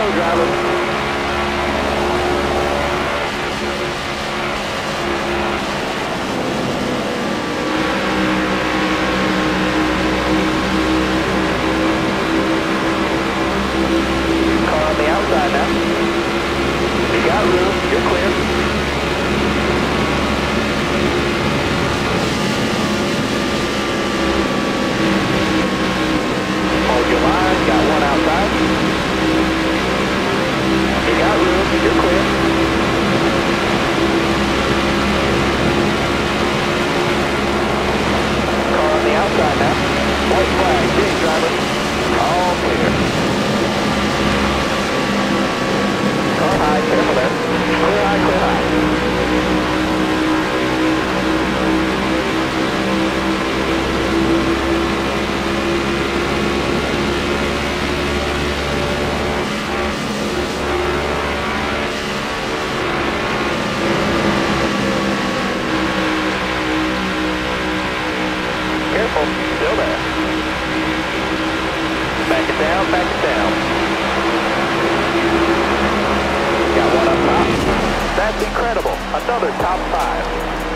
goes, Alan. Car on the outside now. You got room. You're clear. Incredible. Another top five.